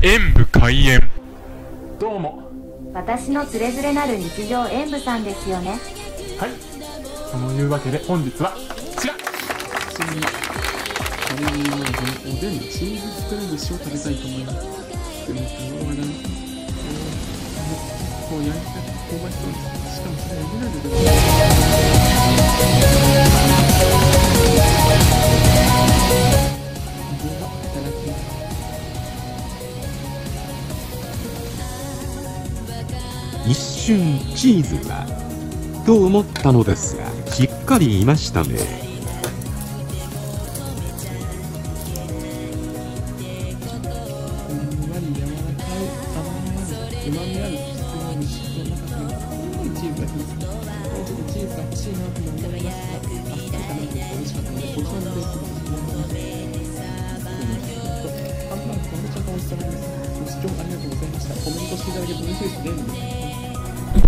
演武開演。どうも。私のつれづれなる日常演舞さんですよね。はい。そのいうわけで本日はこちら。普通にカレーのおでんチーズスプレー寿司を食べたいと思います。でも、この話題、こう焼いた香ばしそう。しかもそれは湯なんでどうではい一瞬チーズはと思ったのですがしっかりいましたね、ありがとうございました。コメントしていただけると嬉しいですね。